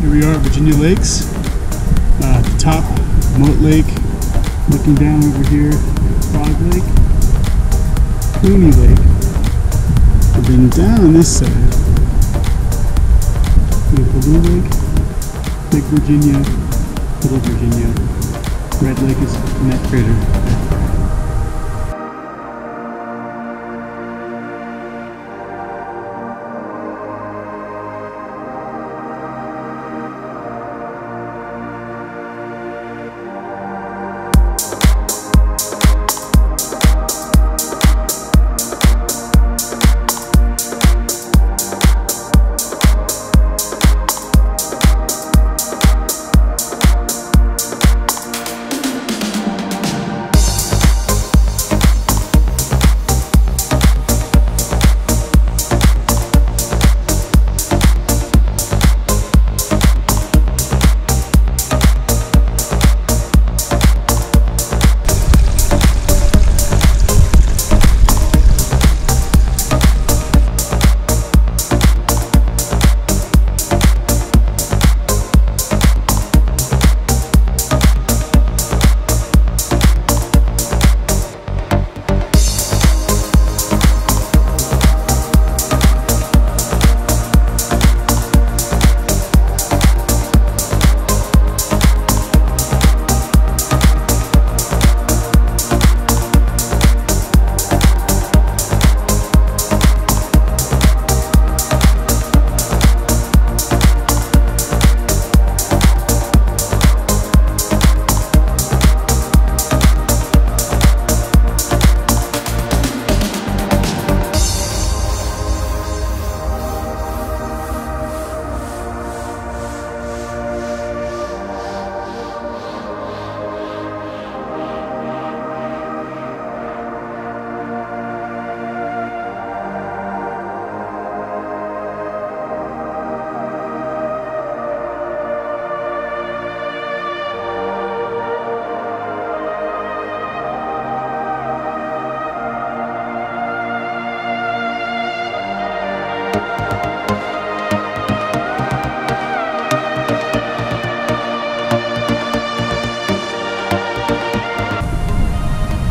Here we are at Virginia Lakes, uh, top Moat Lake, looking down over here, Frog Lake, Cooney Lake, and then down on this side, have Blue Lake, Big Virginia, Little Virginia, Red Lake is in that crater.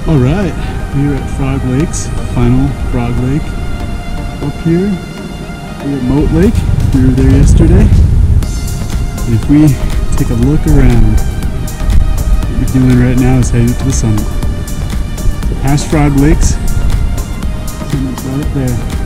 All right, we're at Frog Lakes, final Frog Lake. Up here, we're at Moat Lake. We were there yesterday. And if we take a look around, what we're doing right now is heading to the summit. Past Frog Lakes, and it's right up there.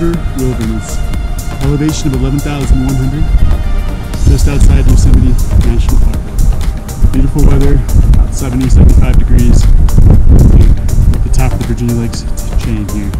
Wilderness. Elevation of 11,100, just outside Yosemite National Park. Beautiful weather, about 70, 75 degrees. At the top of the Virginia Lakes chain here.